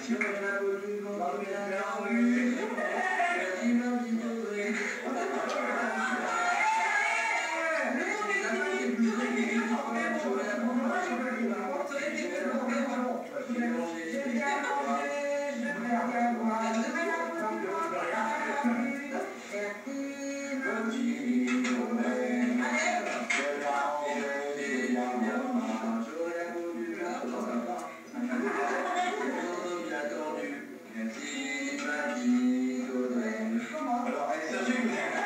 bendición de Renato Lindo,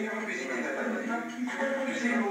Thank you.